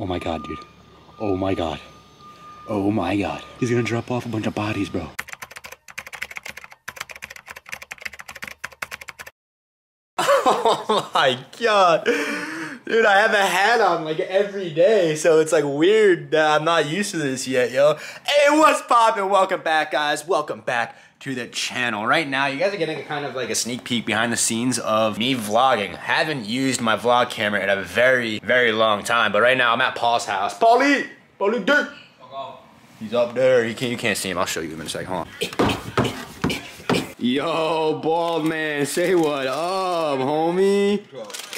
Oh my god, dude. Oh my god. Oh my god. He's gonna drop off a bunch of bodies, bro. Oh my god. Dude, I have a hat on like every day, so it's like weird that I'm not used to this yet, yo. Hey, what's poppin'? Welcome back, guys. Welcome back to the channel. Right now, you guys are getting a kind of like a sneak peek behind the scenes of me vlogging. Haven't used my vlog camera in a very, very long time, but right now I'm at Paul's house. Paulie! Paulie Dirt! He's up there. You can't, you can't see him. I'll show you in a second. Hold on. Yo, bald man, say what up, homie?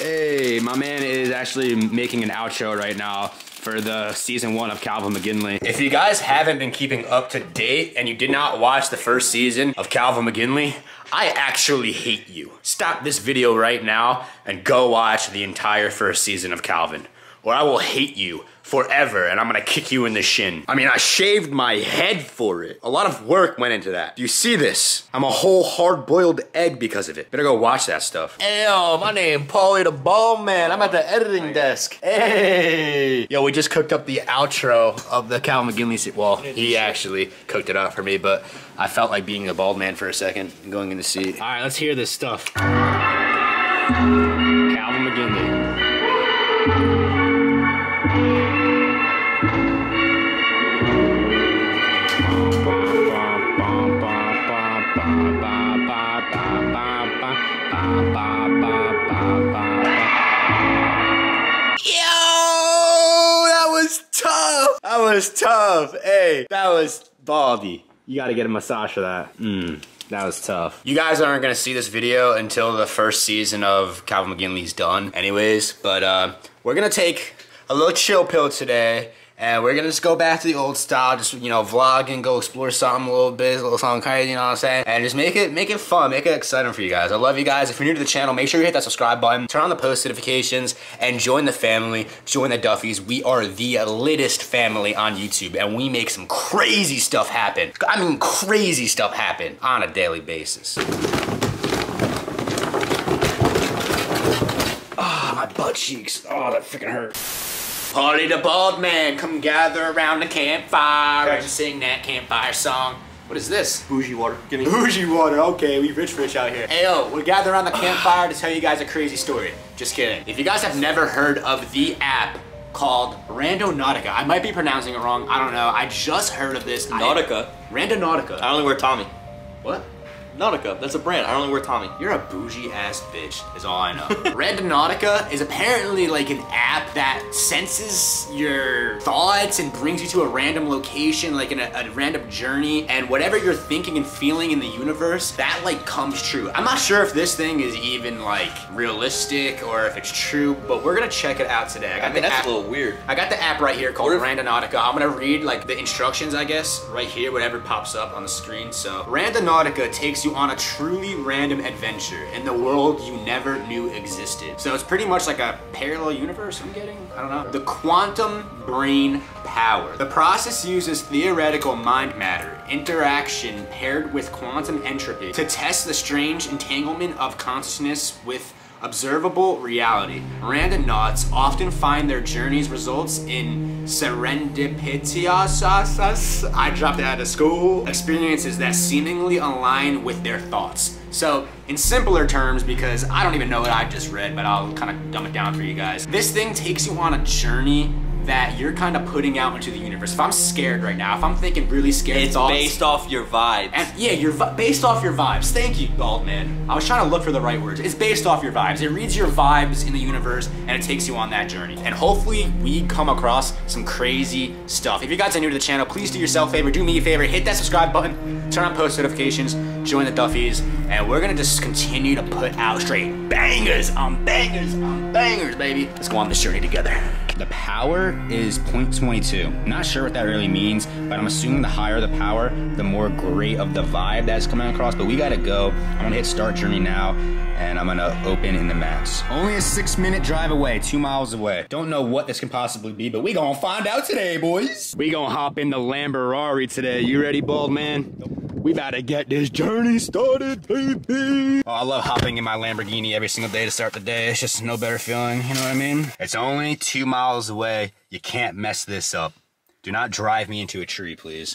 Hey, my man is actually making an outro right now for the season one of Calvin McGuinley. If you guys haven't been keeping up to date and you did not watch the first season of Calvin McGuinley, I actually hate you. Stop this video right now and go watch the entire first season of Calvin, or I will hate you forever and I'm gonna kick you in the shin. I mean, I shaved my head for it. A lot of work went into that. Do you see this? I'm a whole hard-boiled egg because of it. Better go watch that stuff. Yo, my name Paulie the Ball Man. I'm at the editing desk. Hey! Yo, we just cooked up the outro of the Cal McGuinley se- Well, he actually cooked it up for me, but I felt like being a bald man for a second and going in the seat. All right, let's hear this stuff. Calvin McGuinley. Was tough. That was tough. Hey, that was baldy. You gotta get a massage for that. Mmm. That was tough. You guys aren't gonna see this video until the first season of Calvin McGuinley's done anyways, but uh, we're gonna take a little chill pill today and we're gonna just go back to the old style, just you know, vlog and go explore something a little bit, a little something crazy, you know what I'm saying? And just make it make it fun, make it exciting for you guys. I love you guys. If you're new to the channel, make sure you hit that subscribe button, turn on the post notifications, and join the family, join the Duffies. We are the littest family on YouTube, and we make some crazy stuff happen. I mean, crazy stuff happen on a daily basis. Oh, my butt cheeks. Oh, that freaking hurt. Party the bald man, come gather around the campfire and sing that campfire song. What is this? Bougie water. Give me. Bougie water, okay, we rich rich out here. Hey yo, we gather around the campfire to tell you guys a crazy story. Just kidding. If you guys have never heard of the app called Randonautica, I might be pronouncing it wrong, I don't know. I just heard of this. Nautica? I- Nautica. Randonautica. I only wear Tommy. What? Nautica. That's a brand. I only wear Tommy. You're a bougie ass bitch, is all I know. Red Randonautica is apparently like an app that senses your thoughts and brings you to a random location, like in a, a random journey, and whatever you're thinking and feeling in the universe, that like comes true. I'm not sure if this thing is even like realistic or if it's true, but we're gonna check it out today. I got I mean, the that's app. a little weird. I got the app right here called What if- Randonautica. I'm gonna read like the instructions, I guess, right here, whatever pops up on the screen. So, Randonautica takes you on a truly random adventure in the world you never knew existed. So it's pretty much like a parallel universe I'm getting? I don't know. The quantum brain power. The process uses theoretical mind matter interaction paired with quantum entropy to test the strange entanglement of consciousness with observable reality. Randonauts often find their journeys results in serendipitous, I dropped out of school, experiences that seemingly align with their thoughts. So, in simpler terms, because I don't even know what I just read, but I'll kind of dumb it down for you guys. This thing takes you on a journey that you're kind of putting out into the universe. If I'm scared right now, if I'm thinking really scared It's thoughts, based off your vibes. and yeah, you're based off your vibes. Thank you, bald man. I was trying to look for the right words. It's based off your vibes. It reads your vibes in the universe and it takes you on that journey. And hopefully we come across some crazy stuff. If you guys are new to the channel, please do yourself a favor, do me a favor, hit that subscribe button, turn on post notifications, join the Duffies, and we're gonna just continue to put out straight bangers on bangers on bangers, baby. Let's go on this journey together. The power is 0.22. Not sure what that really means, but I'm assuming the higher the power, the more great of the vibe that's coming across. But we gotta go. I'm gonna hit start journey now, and I'm gonna open in the maps. Only a six minute drive away, two miles away. Don't know what this can possibly be, but we gonna find out today, boys. We gonna hop in the Lamborghini today. You ready, bald man? We about to get this journey started, baby. Oh, I love hopping in my Lamborghini every single day to start the day. It's just no better feeling, you know what I mean? It's only two miles away. You can't mess this up. Do not drive me into a tree, please.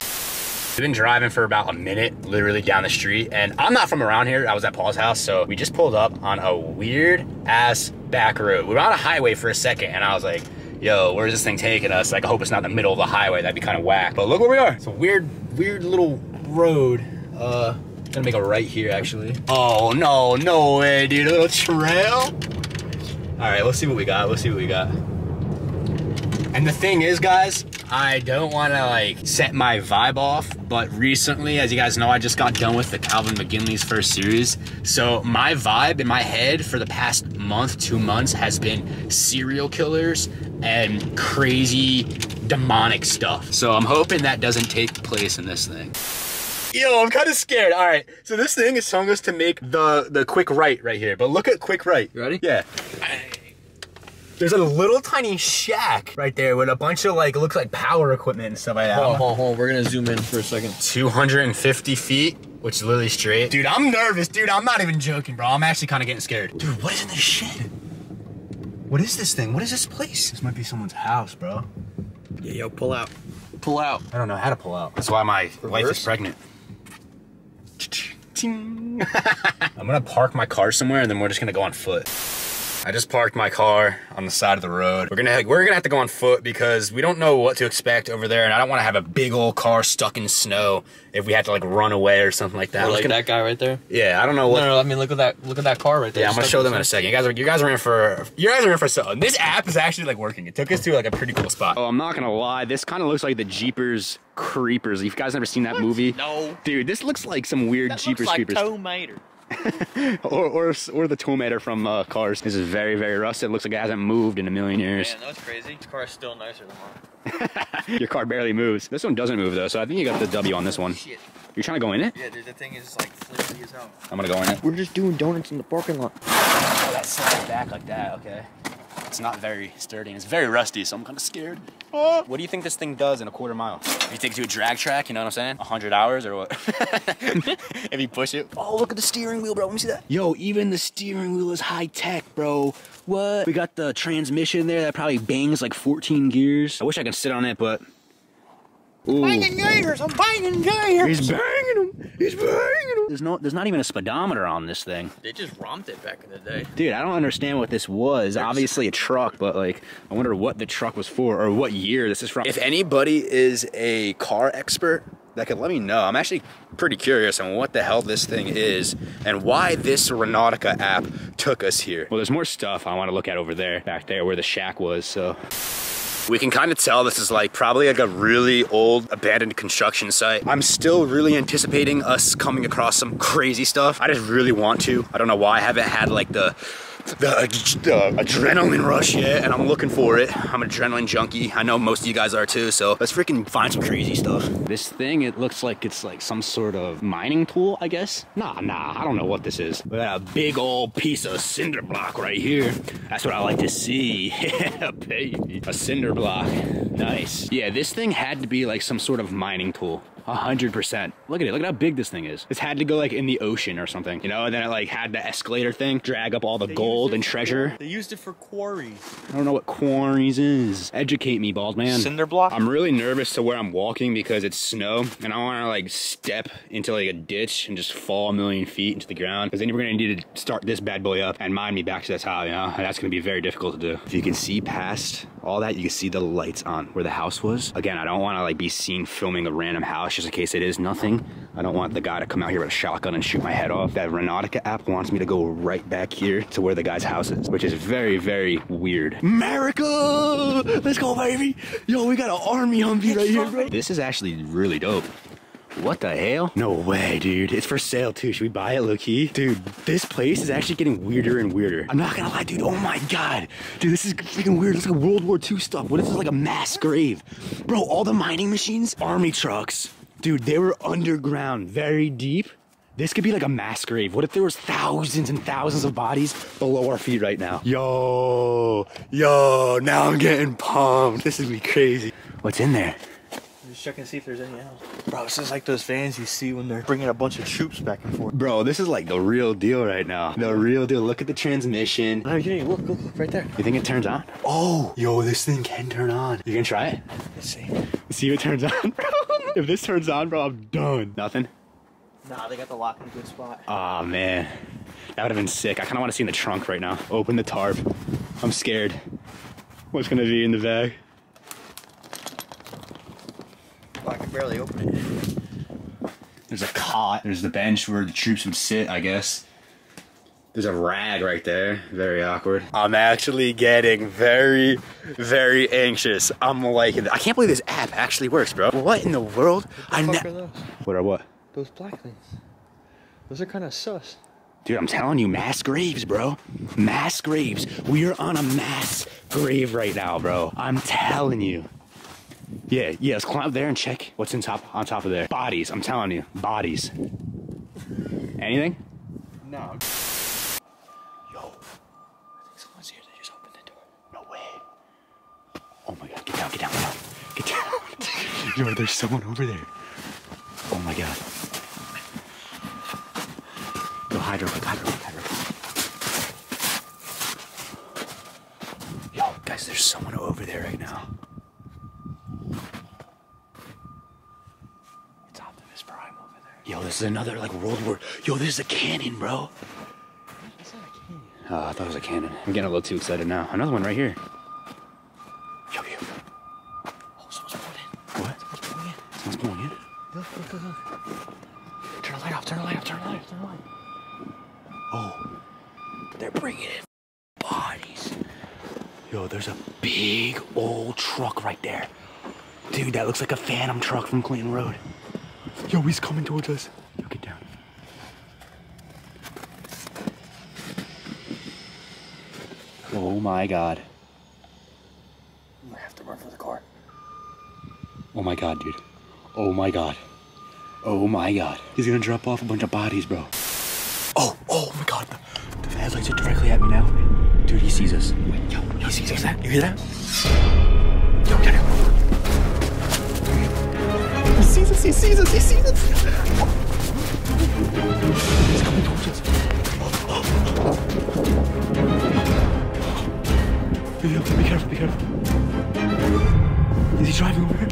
We've been driving for about a minute, literally down the street, and I'm not from around here. I was at Paul's house, so we just pulled up on a weird ass back road. We were on a highway for a second, and I was like, yo, where's this thing taking us? Like, I hope it's not the middle of the highway. That'd be kind of whack. But look where we are. It's a weird, weird little road. Uh, gonna make a right here, actually. Oh, no, no way, dude. A little trail. All right, let's see what we got. Let's see what we got. And the thing is, guys, I don't want to like set my vibe off, but recently, as you guys know, I just got done with the Calvin McGuinley's first series. So my vibe in my head for the past month, two months has been serial killers and crazy demonic stuff. So I'm hoping that doesn't take place in this thing. Yo, I'm kind of scared. All right, so this thing is telling us to make the the quick right right here, but look at quick right. You ready? Yeah. There's a little tiny shack right there with a bunch of like, looks like power equipment and stuff like that. Hold on, hold on, hold on. We're gonna zoom in for a second. 250 feet, which is literally straight. Dude, I'm nervous, dude. I'm not even joking, bro. I'm actually kind of getting scared. Dude, what is in this shed? What is this thing? What is this place? This might be someone's house, bro. Yeah, yo, pull out. Pull out. I don't know how to pull out. That's why my wife is pregnant. Ting. I'm gonna park my car somewhere and then we're just gonna go on foot. I just parked my car on the side of the road. We're gonna we're gonna have to go on foot because we don't know what to expect over there, and I don't want to have a big old car stuck in snow if we had to like run away or something like that. Or I'm like gonna- that guy right there. Yeah, I don't know No, what. no, no, I mean look at that. Look at that car right there. Yeah, I'm gonna show them in a second. You guys are you guys are in for you guys are in for something. This app is actually like working. It took us to like a pretty cool spot. Oh, I'm not gonna lie. This kind of looks like the Jeepers Creepers. You guys never seen that movie? No. Dude, this looks like some weird That Jeepers looks like Creepers. tomato. or, or or the tomato from uh, Cars. This is very very rusted. It looks like it hasn't moved in a million years. Man, that's crazy. This car is still nicer than mine. Your car barely moves. This one doesn't move though, so I think you got the W on this one. Shit. You're trying to go in it? Yeah, dude, the thing is like flimsy as hell. I'm gonna go in it. We're just doing donuts in the parking lot. Oh, that slides back like that. Okay. It's not very sturdy and it's very rusty, so I'm kind of scared. Oh. What do you think this thing does in a quarter mile? If you take it to a drag track, you know what I'm saying? 100 hours or what? if you push it. Oh, look at the steering wheel, bro. Let me see that. Yo, even the steering wheel is high tech, bro. What? We got the transmission there that probably bangs like 14 gears. I wish I could sit on it, but. Ooh. Banging gators, I'm banging gators. He's banging them. He's banging them. There's no, there's not even a speedometer on this thing. They just romped it back in the day. Dude, I don't understand what this was. Obviously a truck, but like, I wonder what the truck was for or what year this is from. If anybody is a car expert, that could let me know. I'm actually pretty curious on what the hell this thing is and why this Randonautica app took us here. Well, there's more stuff I want to look at over there, back there where the shack was, so. We can kind of tell this is like probably like a really old abandoned construction site. I'm still really anticipating us coming across some crazy stuff. I just really want to. I don't know why I haven't had like the the, the adrenaline rush yet and I'm looking for it. I'm an adrenaline junkie. I know most of you guys are too, so let's freaking find some crazy stuff. This thing, it looks like it's like some sort of mining tool, I guess. Nah, nah, I don't know what this is. We got a big old piece of cinder block right here. That's what I like to see. Yeah, baby. A cinder block. Nice. Yeah, this thing had to be like some sort of mining tool. A hundred percent. Look at it. Look at how big this thing is. This had to go like in the ocean or something, you know. And then it like had the escalator thing, drag up all the gold and treasure. They used it for quarries. I don't know what quarries is. Educate me, bald man. Cinder block? I'm really nervous to where I'm walking because it's snow and I want to like step into like a ditch and just fall a million feet into the ground because then we're gonna need to start this bad boy up and mine me back to this house, you know. And that's gonna be very difficult to do. If you can see past all that, you can see the lights on where the house was. Again, I don't want to like be seen filming a random house just in case it is nothing. I don't want the guy to come out here with a shotgun and shoot my head off. That Randonautica app wants me to go right back here to where the guy's house is, which is very, very weird. America! Let's go, baby! Yo, we got an army Humvee right here, bro. This is actually really dope. What the hell? No way, dude. It's for sale too. Should we buy it, low key? Dude, this place is actually getting weirder and weirder. I'm not gonna lie, dude. Oh my god. Dude, this is freaking weird. It's like World War II stuff. What if this is like a mass grave? Bro, all the mining machines, army trucks. Dude, they were underground, very deep. This could be like a mass grave. What if there was thousands and thousands of bodies below our feet right now? Yo, yo, now I'm getting pumped. This is gonna be crazy. What's in there? Just checking to see if there's any else. Bro, this is like those vans you see when they're bringing a bunch of troops back and forth. Bro, this is like the real deal right now. The real deal. Look at the transmission. No, you didn't. Look, look, look, right there. You think it turns on? Oh, yo, this thing can turn on. You gonna try it? Let's see. Let's See if it turns on, bro. if this turns on, bro, I'm done. Nothing? Nah, they got the lock in a good spot. Oh man, that would have been sick. I kind of want to see in the trunk right now. Open the tarp. I'm scared. What's gonna be in the bag? Oh, I can barely open it. There's a cot. There's the bench where the troops would sit, I guess. There's a rag right there. Very awkward. I'm actually getting very, very anxious. I'm liking it. I can't believe this app actually works, bro. What in the world? I What ne- the fuck are those? What are what? Those black things. Those are kind of sus. Dude, I'm telling you, mass graves, bro. Mass graves. We are on a mass grave right now, bro. I'm telling you. Yeah, yeah, let's climb up there and check what's in top on top of there. Bodies, I'm telling you. Bodies. Anything? No. Yo. I think someone's here. They just opened the door. No way. Oh my god, get down, get down, get down. Get down. Yo, there's someone over there. Oh my god. Yo, hydro, hydro, hydro. Yo, guys, there's someone over there right now. It's Optimus Prime over there. Yo, this is another like World War. Yo, this is a cannon, bro. That's not a canyon. Oh, I thought it was a cannon. I'm getting a little too excited now. Another one right here. Yo, yo. Oh, someone's pulling in. What? Someone's pulling in. Someone's going in? Look, look, look, look. Turn the light off, turn the light off, turn the light off, turn the light Oh, They're bringing in bodies. yo, there's a big old truck right there. Dude, that looks like a phantom truck from Clinton Road. Yo, he's coming towards us. Yo, get down. Oh my god. I'm gonna have to run for the car. Oh my god, dude. Oh my god. Oh my god. He's gonna drop off a bunch of bodies, bro. Oh, oh my god. The, headlights are directly at me now. Dude, he sees us. Wait, yo, he sees us. You hear that? Yo, get him. He sees us, he sees us, he sees us. Driving over here?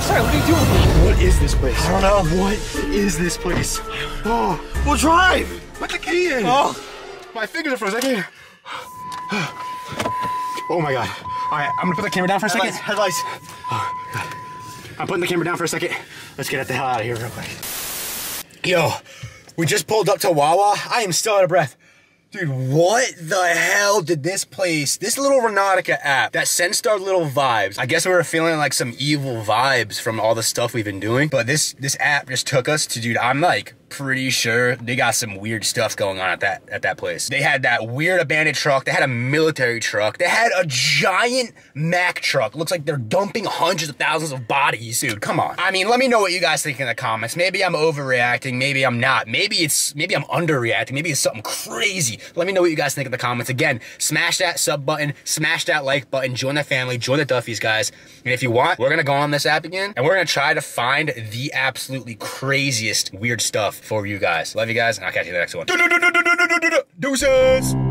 Sorry, what are you doing? What is this place? I don't know. What is this place? Oh, we'll drive. Put the key in. Oh, My fingers are frozen. Oh my god. All right, I'm gonna put the camera down for a second. headlights. I'm putting the camera down for a second. Let's get the hell out of here real quick. Yo, we just pulled up to Wawa. I am still out of breath. Dude, what the hell did this place, this little Randonautica app that sensed our little vibes? I guess we were feeling like some evil vibes from all the stuff we've been doing, but this this app just took us to, dude, I'm like pretty sure they got some weird stuff going on at that at that place. They had that weird abandoned truck. They had a military truck. They had a giant Mack truck. Looks like they're dumping hundreds of thousands of bodies. Dude, come on. I mean, let me know what you guys think in the comments. Maybe I'm overreacting. Maybe I'm not. Maybe it's maybe I'm underreacting. Maybe it's something crazy. Let me know what you guys think in the comments. Again, smash that sub button, smash that like button, join the family, join the Duffies, guys. And if you want, we're gonna go on this app again and we're gonna try to find the absolutely craziest weird stuff for you guys. Love you guys, and I'll catch you in the next one. Deuces!